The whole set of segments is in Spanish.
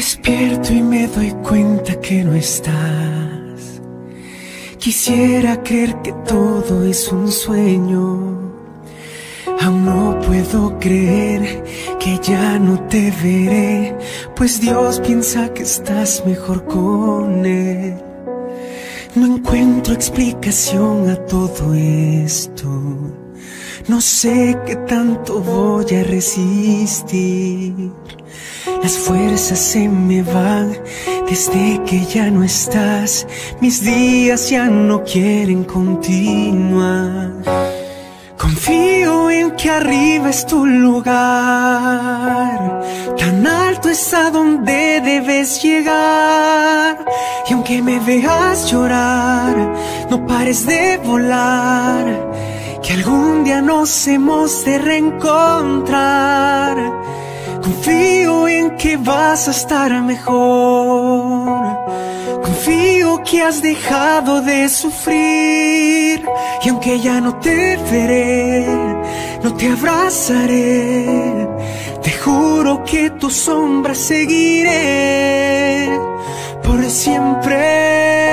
Despierto y me doy cuenta que no estás. Quisiera creer que todo es un sueño. Aún no puedo creer que ya no te veré, pues Dios piensa que estás mejor con Él. No encuentro explicación a todo esto. No sé qué tanto voy a resistir. Las fuerzas se me van desde que ya no estás. Mis días ya no quieren continuar. Confío en que arriba es tu lugar. Tan alto es a donde debes llegar. Y aunque me veas llorar, no pares de volar. Que algún día nos hemos de reencontrar. Confío en que vas a estar mejor. Confío que has dejado de sufrir. Y aunque ya no te veré, no te abrazaré. Te juro que tu sombra seguiré por siempre.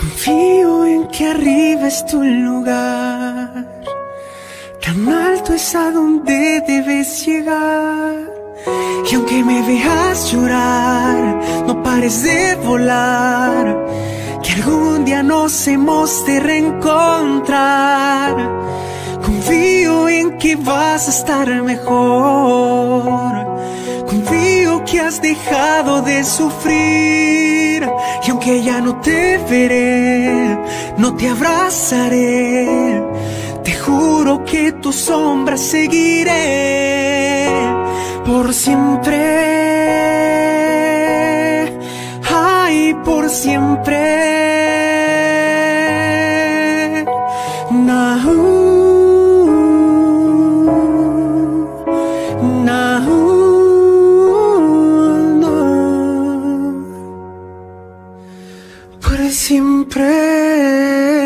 Confío en que arriba es tu lugar. Tan alto es a donde debes llegar. Y aunque me veas llorar, no pares de volar. Que algún día nos hemos de reencontrar. Confío en que vas a estar mejor. Confío que has dejado de sufrir que ya no te veré, no te abrazaré. Te juro que tu sombra seguiré por siempre. Ay, por siempre. Uh. siempre.